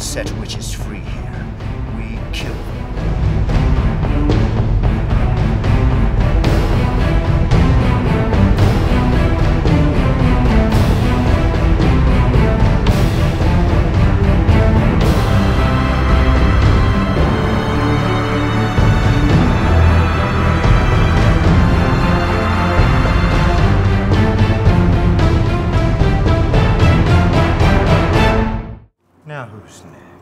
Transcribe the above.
set witches free here. We kill them. Who's next?